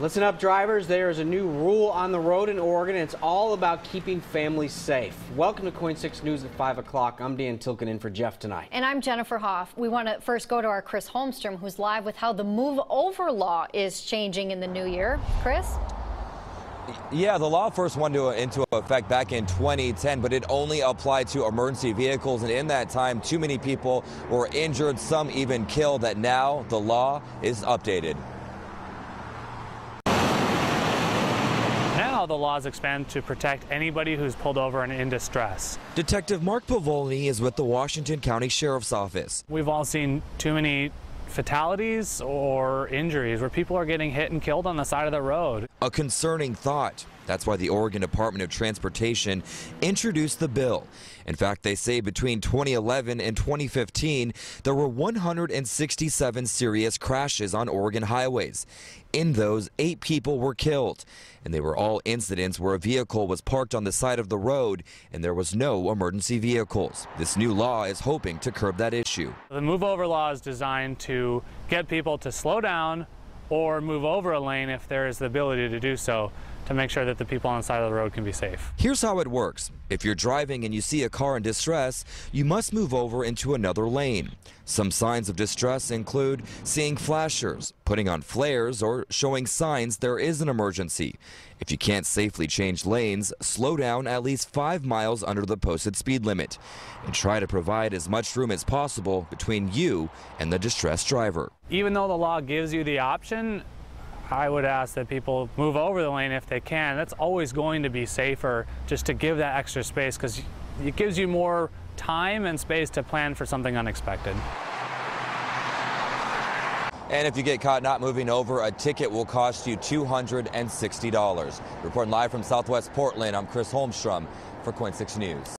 Listen up, drivers. There is a new rule on the road in Oregon, and it's all about keeping families safe. Welcome to KOIN 6 News at 5 o'clock. I'm Dan Tilkin in for Jeff tonight. And I'm Jennifer Hoff. We want to first go to our Chris Holmstrom, who's live with how the move over law is changing in the new year. Chris? Yeah, the law first went into effect back in 2010, but it only applied to emergency vehicles. And in that time, too many people were injured, some even killed, that now the law is updated. Now the laws expand to protect anybody who's pulled over and in distress. Detective Mark Pavolny is with the Washington County Sheriff's Office. We've all seen too many fatalities or injuries where people are getting hit and killed on the side of the road. A concerning thought. That's why the Oregon Department of Transportation introduced the bill. In fact, they say between 2011 and 2015, there were 167 serious crashes on Oregon highways. In those, eight people were killed, and they were all incidents where a vehicle was parked on the side of the road and there was no emergency vehicles. This new law is hoping to curb that issue. The move over law is designed to get people to slow down or move over a lane if there is the ability to do so to make sure that the people on the side of the road can be safe. Here's how it works. If you're driving and you see a car in distress, you must move over into another lane. Some signs of distress include seeing flashers, putting on flares, or showing signs there is an emergency. If you can't safely change lanes, slow down at least five miles under the posted speed limit and try to provide as much room as possible between you and the distressed driver. Even though the law gives you the option, I would ask that people move over the lane if they can. That's always going to be safer just to give that extra space because it gives you more time and space to plan for something unexpected. And if you get caught not moving over, a ticket will cost you $260. Reporting live from Southwest Portland, I'm Chris Holmstrom for KOIN 6 News.